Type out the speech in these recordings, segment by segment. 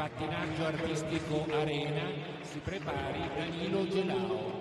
pattinaggio artistico arena si prepari Danilo Gelao.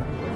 Thanks.